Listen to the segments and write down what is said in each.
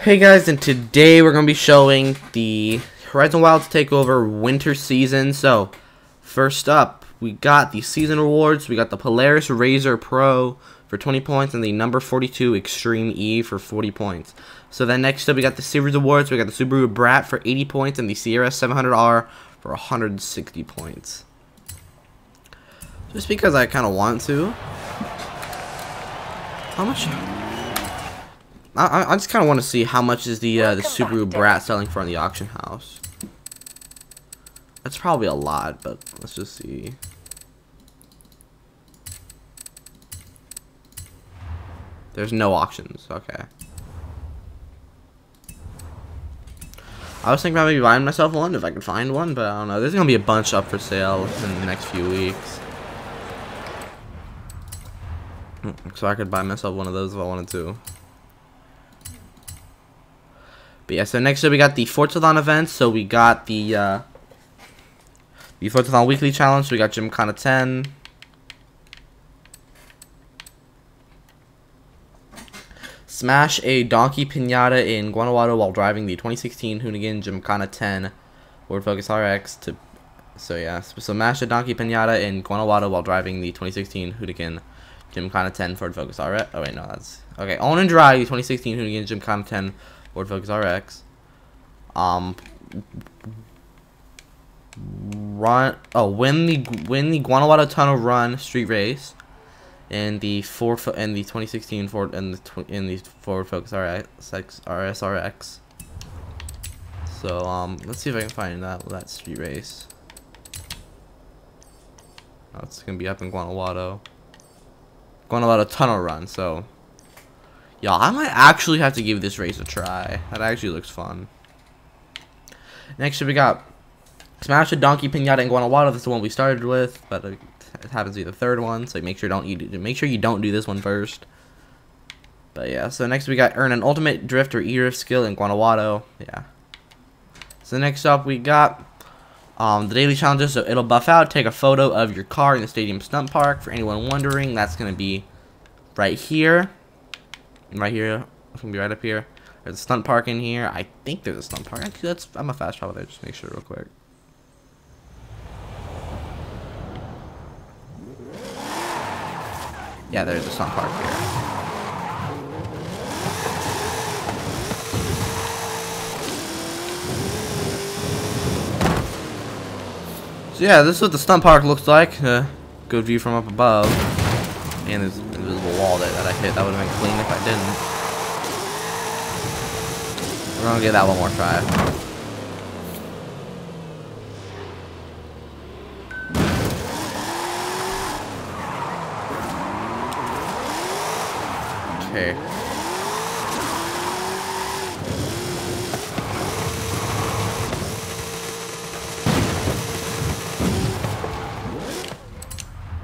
Hey guys, and today we're going to be showing the Horizon Wilds Takeover Winter Season. So, first up, we got the Season Rewards. We got the Polaris RZR Pro for 20 points and the number 42 Extreme E for 40 points. So then next up, we got the Series Awards. We got the Subaru Brat for 80 points and the Sierra 700R for 160 points. Just because I kind of want to. How much? I, I just kind of want to see how much is the uh, the Subaru Brat selling for in the auction house. That's probably a lot, but let's just see. There's no auctions. Okay. I was thinking about maybe buying myself one if I could find one, but I don't know. There's gonna be a bunch up for sale in the next few weeks. So I could buy myself one of those if I wanted to. But yeah, so next up we got the Forzathon events. So we got the uh, the weekly challenge. We got Gymkhana 10. Smash a donkey pinata in Guanajuato while driving the 2016 Hoonigan Gymkhana 10 Ford Focus RX to so yeah, so smash a donkey pinata in Guanajuato while driving the 2016 Hoonigan Gymkhana 10 Ford Focus RX. Oh wait, no, that's okay. Own and drive the 2016 Hoonigan Gymkhana 10 Ford Focus RX. Um, run. Oh, win the win the Guanajuato Tunnel Run Street Race, in the Ford and the 2016 Ford and the in the Ford Focus RX RSRX. So um, let's see if I can find that that street race. Oh, gonna be up in Guanajuato. Guanajuato Tunnel Run. So Y'all, I might actually have to give this race a try. That actually looks fun. Next we got Smash a Donkey Pinata in Guanajuato. That's the one we started with, but it happens to be the third one. So make sure don't you make sure you don't do this one first. But yeah, so next we got earn an ultimate drift or e-drift skill in Guanajuato. Yeah. So next up we got um, the daily challenges. So it'll buff out. Take a photo of your car in the stadium stunt park. For anyone wondering, that's gonna be right here right here. It's gonna be right up here. There's a stunt park in here. I think there's a stunt park. Actually, that's I'm a fast travel there. Just make sure real quick. Yeah, there's a stunt park here. So yeah, this is what the stunt park looks like. Uh, good view from up above. And an invisible wall that, that I hit. That would have been clean if I didn't. We're gonna give that one more try. Okay.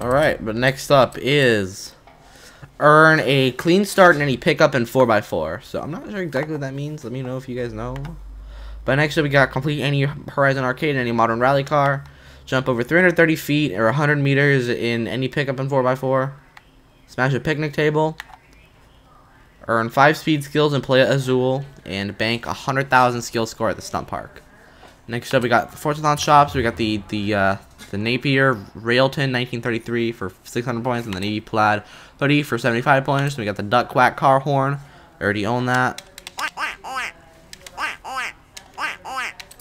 Alright, but next up is earn a clean start in any pickup in 4x4. So I'm not sure exactly what that means. Let me know if you guys know. But next up we got complete any Horizon Arcade in any modern rally car. Jump over 330 feet or 100 meters in any pickup in 4x4. Smash a picnic table. Earn 5 speed skills and Playa Azul. And bank a 100,000 skill score at the stunt park. Next up we got the Forzathon shops. We got the, the uh, the Napier Railton 1933 for 600 points, and the Navy Plaid hoodie for 75 points. We got the Duck Quack car horn. I already own that.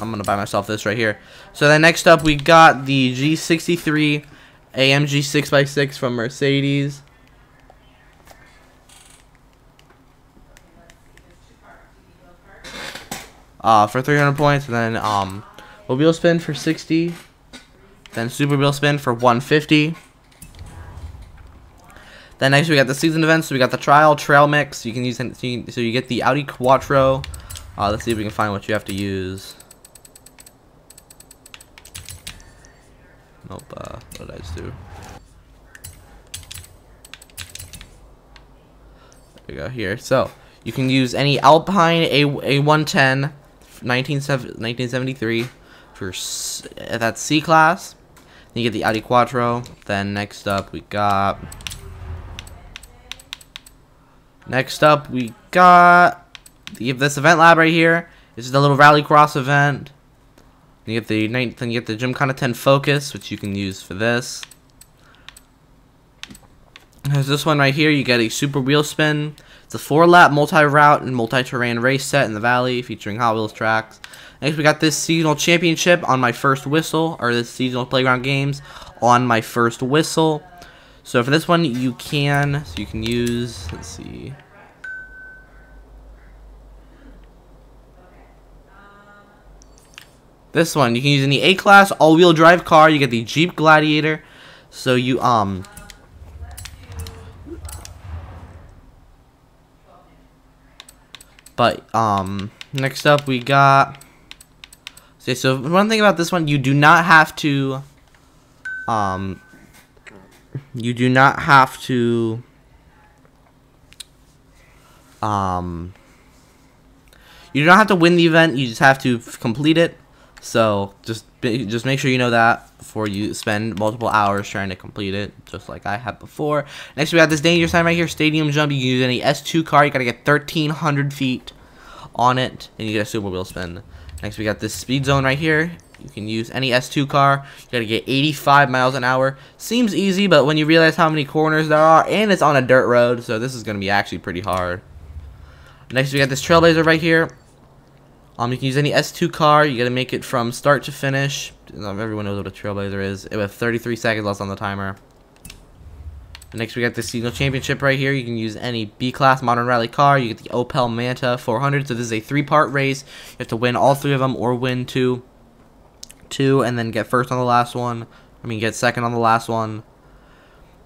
I'm gonna buy myself this right here. So then next up we got the G63 AMG 6x6 from Mercedes. Uh, for 300 points, and then um, mobile spin for 60. Then Super Wheel Spin for 150. Then next we got the season events. So we got the trial trail mix. You can use so you get the Audi Quattro. Uh, let's see if we can find what you have to use. Nope. Uh, what did I just do? There we go here. So you can use any Alpine A A110 1973 for that's C class. Then you get the Audi Quattro. Then next up we got... Next up we got you have this event lab right here. This is the little rallycross event. You get the then you get the Gymkhana 10 Focus, which you can use for this. There's this one right here. You get a super wheel spin. It's a four-lap multi-route and multi-terrain race set in the valley, featuring Hot Wheels tracks. Next, we got this seasonal championship on my first whistle, or this seasonal playground games on my first whistle. So for this one, you can, so you can use, let's see. This one, you can use any A-Class all-wheel drive car. You get the Jeep Gladiator. So you, um... But, um, next up we got... Okay, so one thing about this one, you do not have to, um, you do not have to, um, you do not have to win the event, you just have to complete it. So just just make sure you know that before you spend multiple hours trying to complete it, just like I had before. Next, we got this danger sign right here, Stadium Jump. You can use any S2 car. You gotta get 1,300 feet on it, and you get a super wheel spin. Next, we got this speed zone right here. You can use any S2 car. You gotta get 85 miles an hour. Seems easy, but when you realize how many corners there are, and it's on a dirt road, so this is gonna be actually pretty hard. Next, we got this Trailblazer right here. Um, you can use any S2 car. You got to make it from start to finish. Everyone knows what a Trailblazer is. It have 33 seconds left on the timer. Next, we got the Seasonal Championship right here. You can use any B-Class Modern Rally car. You get the Opel Manta 400. So this is a three-part race. You have to win all three of them or win two. Two, and then get first on the last one. I mean, get second on the last one.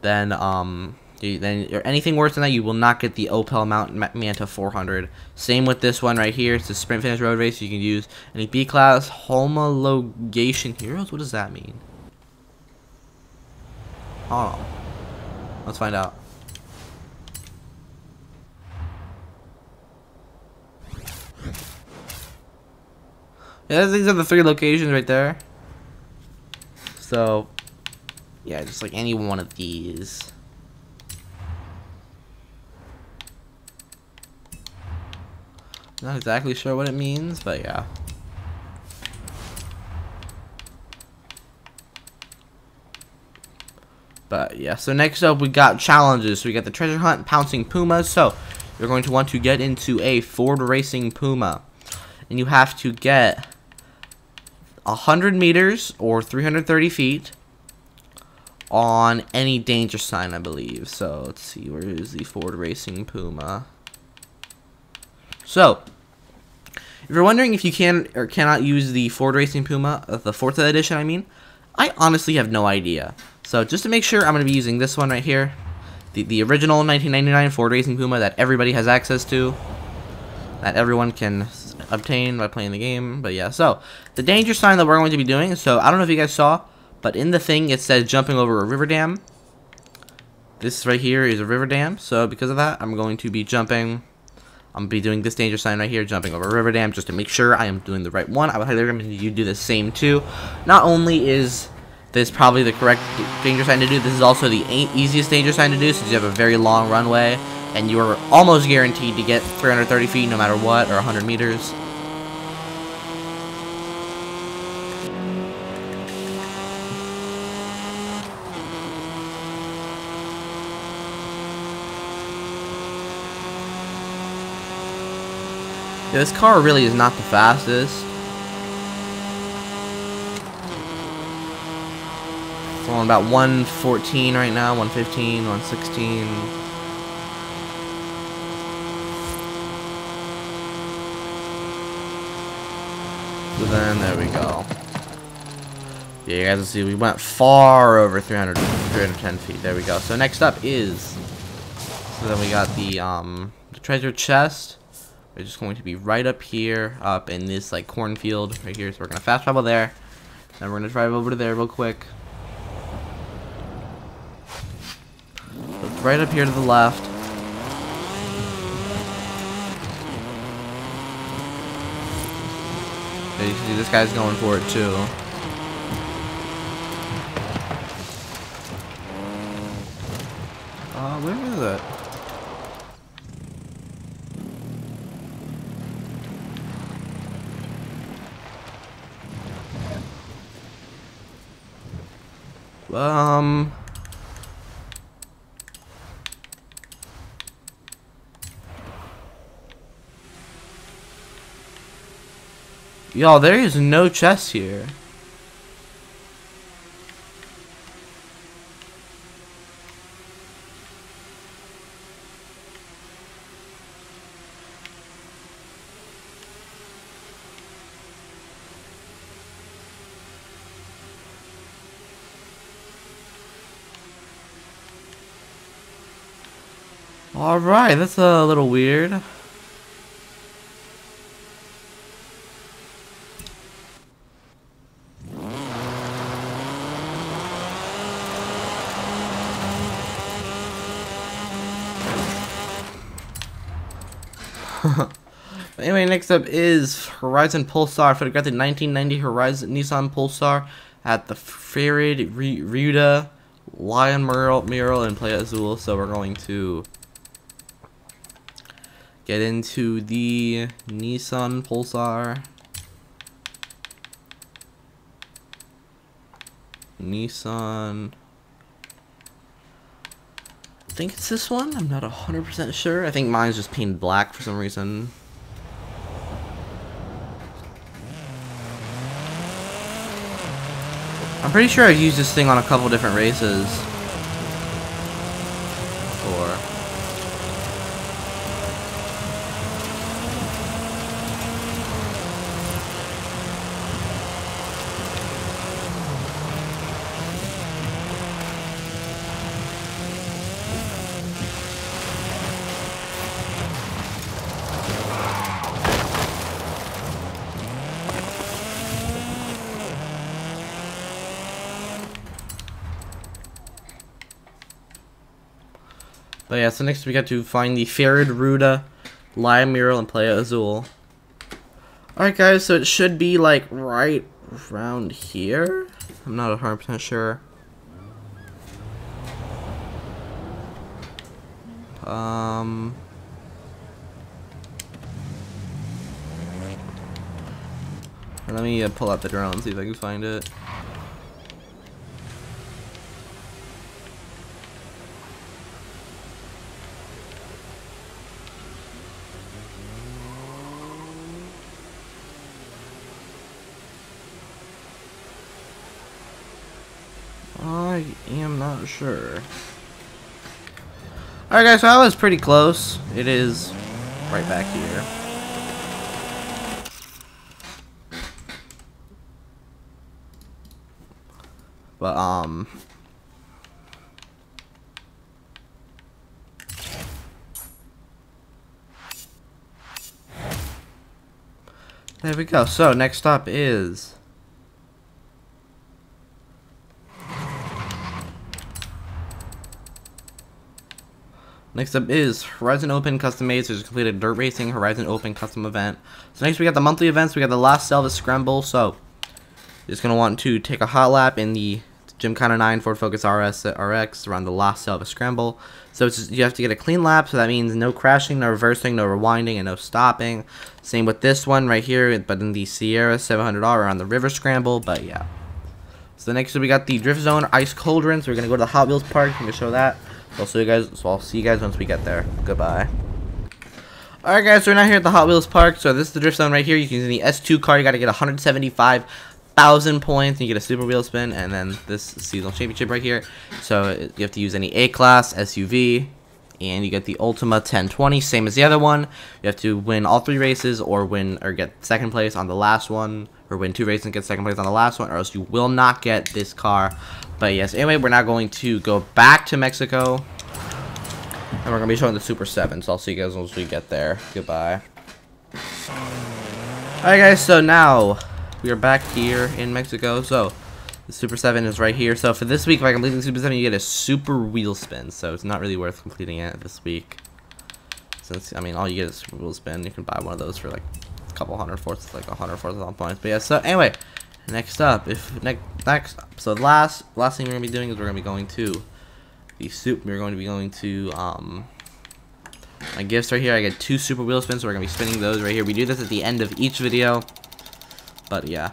Then, um, then or anything worse than that, you will not get the Opel Mount Manta 400. Same with this one right here. It's a sprint finish road race. You can use any B-class homologation heroes. What does that mean? Oh, let's find out. Yeah, these are the three locations right there. So, yeah, just like any one of these. Not exactly sure what it means, but yeah. But yeah, so next up we got challenges. So we got the treasure hunt, pouncing pumas. So you're going to want to get into a Ford Racing Puma. And you have to get 100 meters or 330 feet on any danger sign, I believe. So let's see, where is the Ford Racing Puma? So, if you're wondering if you can or cannot use the Ford Racing Puma, uh, the 4th edition, I mean, I honestly have no idea. So, just to make sure, I'm going to be using this one right here. The, the original 1999 Ford Racing Puma that everybody has access to. That everyone can obtain by playing the game. But yeah, so, the danger sign that we're going to be doing, so I don't know if you guys saw, but in the thing it says jumping over a river dam. This right here is a river dam, so because of that, I'm going to be jumping I'm to be doing this danger sign right here, jumping over a river dam, just to make sure I am doing the right one. I would highly recommend you do the same too. Not only is this probably the correct danger sign to do, this is also the easiest danger sign to do since you have a very long runway, and you are almost guaranteed to get 330 feet no matter what, or 100 meters. Yeah, this car really is not the fastest. It's on about 114 right now, 115, 116. So then, there we go. Yeah, you guys will see we went far over 300, 310 feet. There we go. So next up is, so then we got the, um, the treasure chest. We're just going to be right up here, up in this like cornfield right here. So we're gonna fast travel there. Then we're gonna drive over to there real quick. Right up here to the left. you can see this guy's going for it too. Uh, where is it? Um. Y'all, there is no chest here. Alright, that's a little weird. anyway, next up is Horizon Pulsar. Photographed in 1990 Horizon Nissan Pulsar at the Farid Ryuda Lion Mural, Mural in Playa Azul. So we're going to get into the Nissan Pulsar. Nissan. I think it's this one. I'm not 100% sure. I think mine's just painted black for some reason. I'm pretty sure I've used this thing on a couple different races. But yeah, so next we got to find the Farid Ruda Lion Mural and Playa Azul. Alright guys, so it should be like right around here. I'm not 100% sure. Um... Let me uh, pull out the drone, see if I can find it. I am not sure. Alright guys, so I was pretty close. It is right back here. But, um... There we go. So, next up is... Next up is Horizon Open Custom Made, so just completed Dirt Racing Horizon Open Custom Event. So next we got the monthly events, we got the Las Selvas Scramble, so you're just going to want to take a hot lap in the Gymkhana 9 Ford Focus RS RX around the Las Selvas Scramble. So just, you have to get a clean lap, so that means no crashing, no reversing, no rewinding, and no stopping. Same with this one right here, but in the Sierra 700R around the River Scramble, but yeah. So next we got the Drift Zone Ice Cauldron, so we're going to go to the Hot Wheels Park, I'm going to show that. I'll see you guys. So I'll see you guys once we get there. Goodbye. Alright guys, so we're now here at the Hot Wheels Park. So this is the drift zone right here. You can use the S2 car. You got to get 175,000 points. And you get a super wheel spin. And then this seasonal championship right here. So you have to use any A-class, SUV. And you get the Ultima 1020, same as the other one. You have to win all three races or win or get second place on the last one. Or win two races and get second place on the last one. Or else you will not get this car but yes, anyway, we're now going to go back to Mexico. And we're going to be showing the Super 7. So I'll see you guys once we get there. Goodbye. Alright guys, so now we are back here in Mexico. So the Super 7 is right here. So for this week, if I complete the Super 7, you get a Super Wheel Spin. So it's not really worth completing it this week. Since, I mean, all you get is Super Wheel Spin. You can buy one of those for like couple hundred fourths, like a hundred Forzathon points. But yeah, so anyway, Next up, if next next so last last thing we're gonna be doing is we're gonna be going to the soup. We're going to be going to um my gifts right here. I get two super wheel spins, so we're gonna be spinning those right here. We do this at the end of each video. But yeah.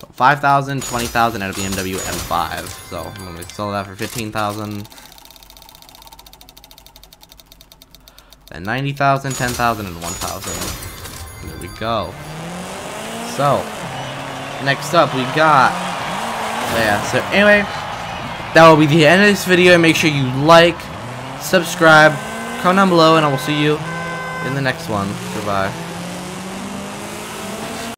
So 5,000, 20,000 at a BMW M5. So I'm gonna sell that for 15,000. Then 90,000, 10,000, and 1,000. There we go. So, next up we got... Yeah, so anyway, that will be the end of this video. Make sure you like, subscribe, comment down below, and I will see you in the next one. Goodbye.